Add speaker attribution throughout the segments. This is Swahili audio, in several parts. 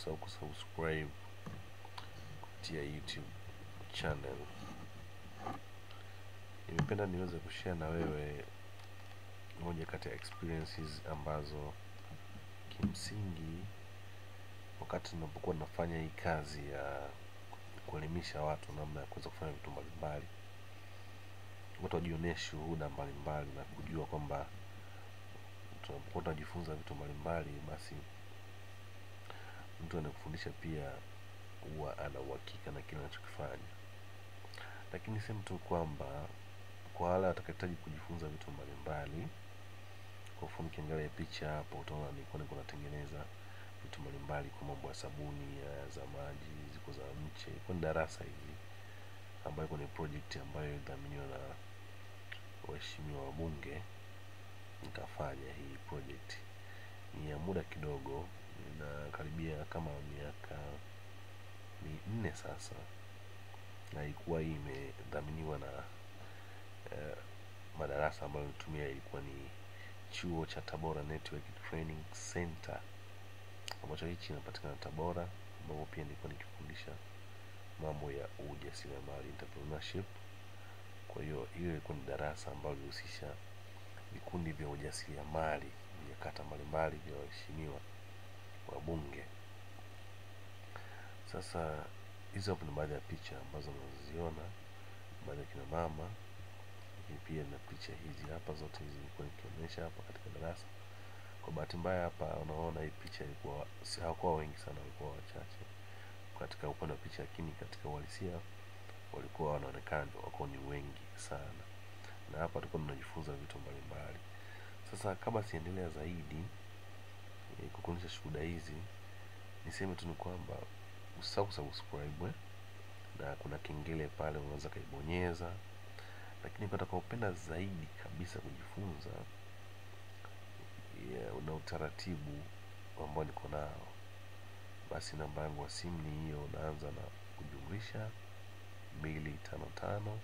Speaker 1: usisahau kusubscribe kupitia YouTube channel. Nimependa niweze kushare na wewe moja kati ya experiences ambazo kimsingi wakati ninapokuwa nafanya hii kazi ya kuelimisha watu namna ya kuweza kufanya vitu mbalimbali, watu wajionee shuhuda mbalimbali na kujua kwamba tunapokuwa tunajifunza vitu mbalimbali, basi mtu anakufundisha pia huwa ana uhakika na kile anachokifanya. Lakini sehemu tu kwamba kwa wale watakaohitaji kujifunza vitu mbalimbali, kwa mfano ukiangalia picha hapo utaona nilikuwa niko natengeneza vitu mbalimbali kwa mambo ya sabuni za maji, ziko za mche, kwa darasa hivi ambayo kuna project ambayo ilidhaminiwa na waheshimiwa wabunge, nikafanya hii project. Ni ya muda kidogo, inakaribia kama miaka minne sasa, na ilikuwa hii imedhaminiwa na uh, madarasa ambayo imetumia ilikuwa ni chuo cha Tabora Network Training Center ambacho hichi inapatikana Tabora, ambapo pia nilikuwa nikifundisha mambo ya ujasiriamali entrepreneurship. Kwa hiyo hiyo ilikuwa ni darasa ambalo lilihusisha vikundi vya ujasiriamali vya kata mbalimbali vya waheshimiwa wabunge. Sasa hizo hapo ni baadhi ya picha ambazo unaziona, baadhi ya kina mama, lakini pia na picha hizi hapa, zote hizi nilikuwa nikionyesha hapa katika darasa. Kwa bahati mbaya hapa unaona hii picha ilikuwa si hawakuwa wengi sana, walikuwa wachache katika upande wa picha, lakini katika uhalisia walikuwa wanaonekana wako ni wengi sana, na hapa tulikuwa tunajifunza vitu mbalimbali. Sasa kabla siendelea zaidi e, kukuonyesha shuhuda hizi, niseme tu ni kwamba usisahau kusubscribe eh, na kuna kengele pale unaweza kaibonyeza, lakini kwa utakaopenda zaidi kabisa kujifunza yeah, una utaratibu ambao niko nao, basi namba yangu ya simu ni hiyo, unaanza na kujumlisha mbili tano tano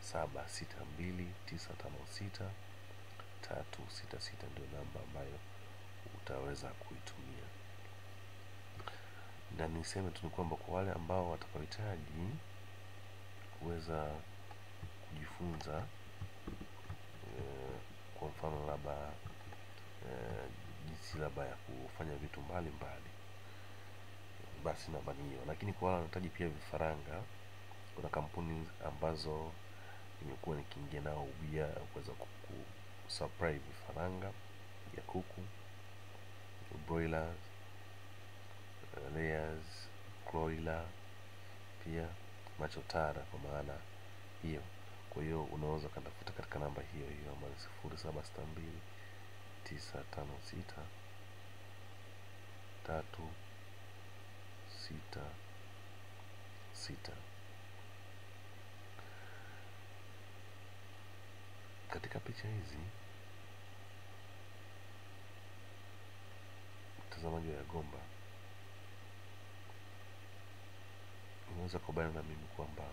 Speaker 1: saba sita mbili tisa tano sita tatu sita sita ndio namba ambayo utaweza kuitumia. Na niseme tu ni kwamba kwa wale ambao watakaohitaji kuweza kujifunza e, kwa mfano labda e, jinsi labda ya kufanya vitu mbalimbali, basi namba ni hiyo. Lakini kwa wale wanahitaji pia vifaranga, kuna kampuni ambazo nimekuwa nikiingia nao ubia kuweza kusupply vifaranga ya kuku broilers, layers, broiler pia machotara kwa maana hiyo. Kwa hiyo unaweza ukatafuta katika namba hiyo hiyo ambayo sifuri saba sita mbili tisa tano sita tatu sita sita. Katika picha hizi mtazamaji wa Yagomba, unaweza kubaliana na mimi kwamba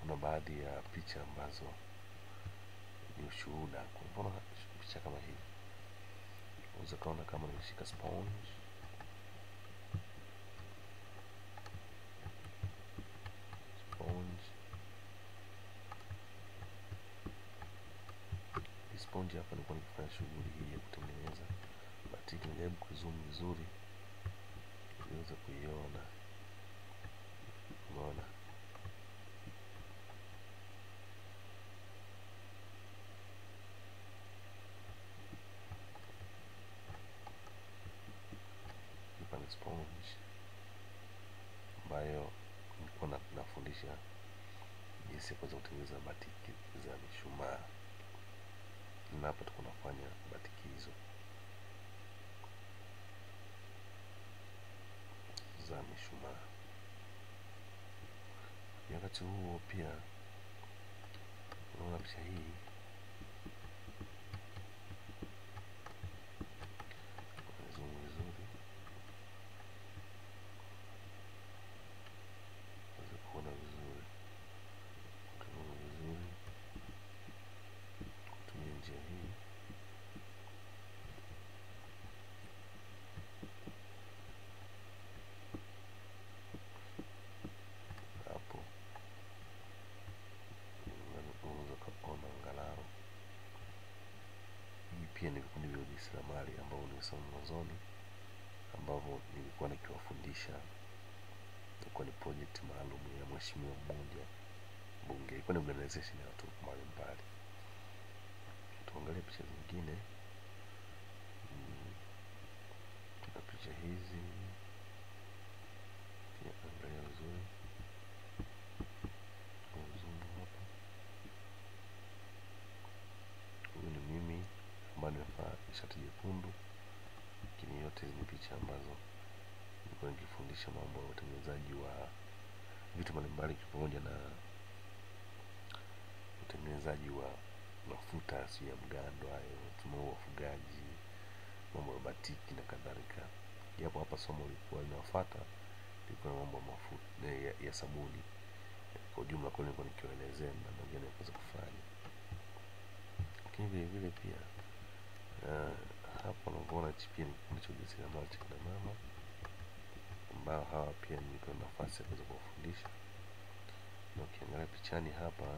Speaker 1: kuna baadhi ya picha ambazo ni ushuhuda. Kwa mfano picha kama hii, unaweza kaona kama nimeshika sponge sponge sponge hapa, nilikuwa nikifanya shughuli hii ya kutengeneza batiki. Nijaribu kuzoom vizuri niweze kuiona, umeona? Ambayo nilikuwa na- nafundisha jinsi ya kuweza kutengeneza batiki za mishumaa, na hapa tuko nafanya batiki hizo za mishumaa. Wakati huo pia unaona picha hii zoom vizuri weze kuona vizuri, kuona vizuri kutumia njia hii darasa mwanzoni ambavyo nilikuwa nikiwafundisha ilikuwa ni project maalum ya mheshimiwa mmoja bunge ilikuwa ni organization ya watu mbalimbali. Tuangalie picha zingine. Na picha hizi. Pia angalia vizuri. Kwa uzungu hapa. Huyu ni mimi ambaye nimevaa shati jekundu yote hizi picha ambazo nilikuwa nikifundisha mambo ya utengenezaji wa vitu mbalimbali pamoja na utengenezaji wa mafuta sio ya mgando hayo tunao wafugaji mambo ya batiki na kadhalika. Japo hapa somo lilikuwa linafuata ilikuwa na mambo ya mafuta ya, ya sabuni. Kwa ujumla kwa nilikuwa nikiwaelezea namna gani ya kuweza kufanya. Lakini vile vile pia unavyoona pia ni cha kina mama ambao hawa pia nilipewa nafasi ya kuweza kuwafundisha na ukiangalia pichani hapa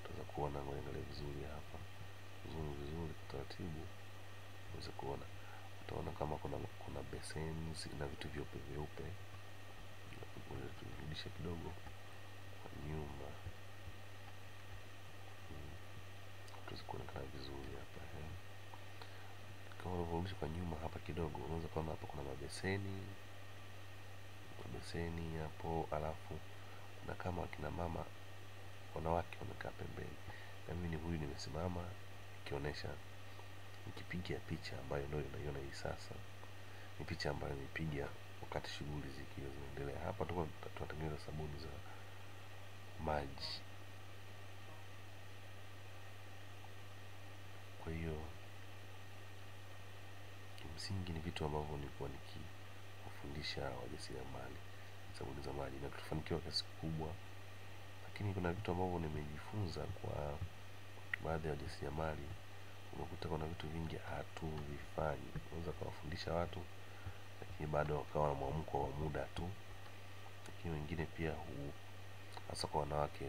Speaker 1: utaweza kuona ngoengele vizuri hapa vizuri vizuri taratibu uweze kuona utaona kama kuna kuna beseni na vitu vyeupe vyeupe turudishe kidogo kwa nyuma Mm. tuweze kuonekana vizuri hapa. Kama unavyorudisha kwa nyuma hapa kidogo unaweza kuona hapa kuna mabeseni mabeseni hapo alafu kuna kama akina mama wanawake wamekaa pembeni. Na mimi ni huyu nimesimama ikionyesha nikipiga picha ambayo ndio unaiona hii sasa. Ni picha ambayo nimepiga wakati shughuli zikiwa zinaendelea. Hapa tuko tunatengeneza sabuni za maji. Kwa hiyo kimsingi ni vitu ambavyo nilikuwa nikiwafundisha wajasiriamali. Sabuni za mali na tulifanikiwa kiasi kikubwa lakini kuna vitu ambavyo nimejifunza kwa baadhi ya wajasiriamali. Unakuta kuna vitu vingi hatuvifanyi. Unaweza ukawafundisha watu lakini bado wakawa na mwamko wa muda tu. Lakini wengine pia hu hasa kwa wanawake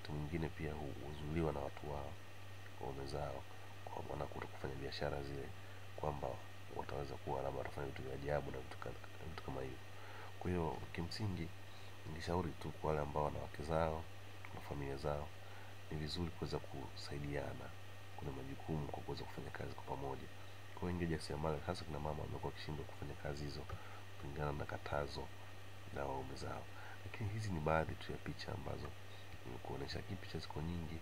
Speaker 1: mtu mwingine pia huzuiliwa na watu wao waume zao. Kwa maana kuto kufanya biashara zile kwamba wataweza kuwa labda watafanya vitu vya ajabu na vitu, kama hivyo. Kwa hiyo kimsingi ningeshauri tu kwa wale ambao wana wake zao na familia zao ni vizuri kuweza kusaidiana kuna majukumu kwa kuweza kufanya kazi kwa pamoja. Kwa wengi wajasiriamali, hasa kina mama wamekuwa wakishindwa kufanya kazi hizo kulingana na katazo la waume zao. Lakini hizi ni baadhi tu ya picha ambazo nimekuonesha, lakini picha ziko nyingi.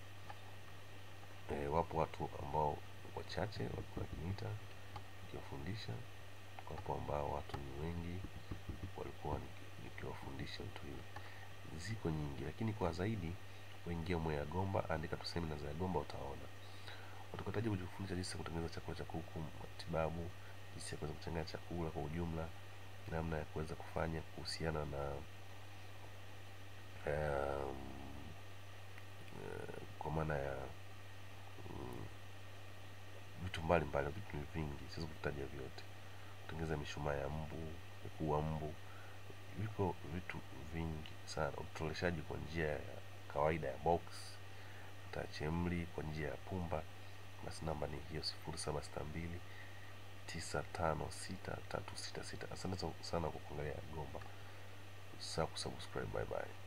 Speaker 1: E, wapo watu ambao wachache walikuwa wakiniita nikiwafundisha wapo ambao watu ni wengi walikuwa nikiwafundisha vitu hivi. Ziko nyingi lakini kwa zaidi waingia Mwea Gomba andika tu semina za Gomba utaona. Utakapotaji kujifunza jinsi ya kutengeneza chakula cha kuku matibabu jinsi ya kuweza kuchanganya chakula kwa ujumla namna ya kuweza kufanya kuhusiana na um, uh, kwa maana ya vitu mbalimbali vitu vingi siwezi kuvitaja vyote. Kutengeneza mishumaa ya mbu kuua mbu. Viko vitu vingi sana. Utoleshaji kwa njia ya kawaida ya box tachemli kwa njia ya pumba. Basi namba ni hiyo sifuri saba sita mbili tisa tano sita tatu sita sita. Asante sana kwa kuangalia gomba usisahau kusubscribe. Bye bye